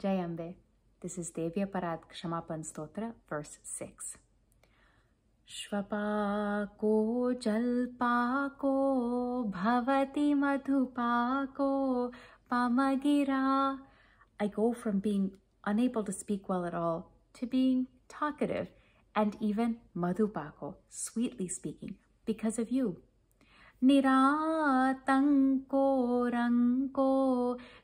Jayambe. This is Devyaparadh Kshamapan Stotra, verse 6. श्वपाको जल्पाको bhavati मधुपाको pamagira. I go from being unable to speak well at all to being talkative and even madhupako, sweetly speaking, because of you. Niratanko ranko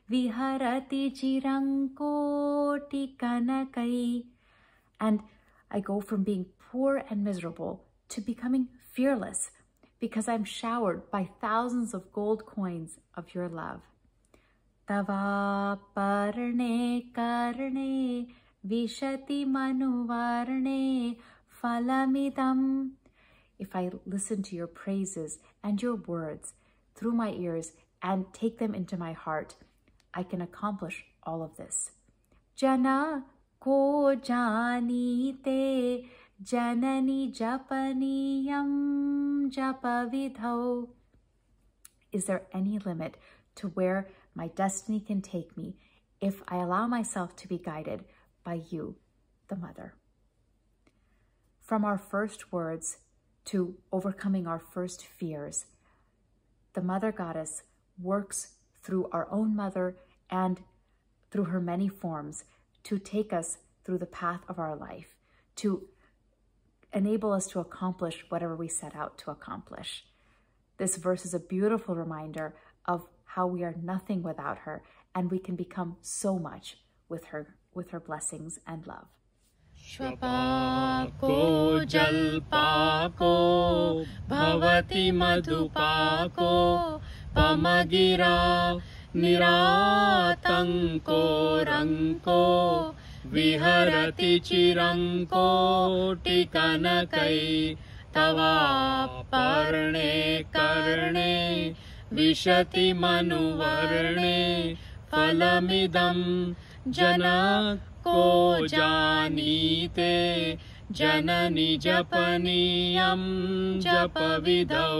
Viharati Chirankoti Kanakai. And I go from being poor and miserable to becoming fearless because I'm showered by thousands of gold coins of your love. Tava parne karne vishati manuvarne falamidam. If I listen to your praises and your words through my ears and take them into my heart, I can accomplish all of this. Jana ko janite janani japaniyam japavidho. Is there any limit to where my destiny can take me if I allow myself to be guided by you, the mother? From our first words to overcoming our first fears, the mother goddess works through our own mother and through her many forms to take us through the path of our life, to enable us to accomplish whatever we set out to accomplish. This verse is a beautiful reminder of how we are nothing without her and we can become so much with her with her blessings and love. श्वपाको जल्पाको भवति मधुपाको पमगिरा निरातङ्को रङ्को विहरति चिरङ्कोटिकनकै तवापर्णे कर्णे विशति मनुवर्णे फलमिदं जनको जानीते जननि जपनीयं जपविधौ